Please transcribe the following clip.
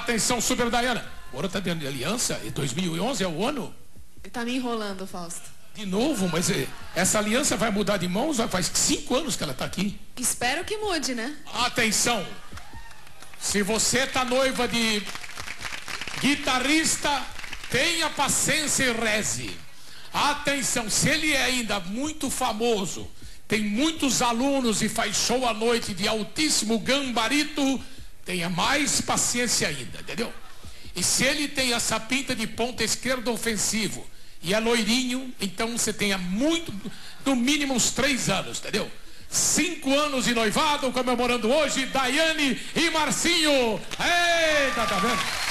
Atenção, Super Dayana. Agora tá dentro de aliança? E 2011 é o ano? Tá me enrolando, Fausto. De novo, mas eh, essa aliança vai mudar de mãos? Faz cinco anos que ela tá aqui. Espero que mude, né? Atenção! Se você tá noiva de guitarrista, tenha paciência e reze. Atenção, se ele é ainda muito famoso, tem muitos alunos e faz show à noite de altíssimo gambarito, tenha mais paciência ainda, entendeu? E se ele tem essa pinta de ponta esquerda ofensivo e é loirinho, então você tenha muito, no mínimo uns três anos, entendeu? Cinco anos de noivado, comemorando hoje, Daiane e Marcinho. Eita, tá vendo?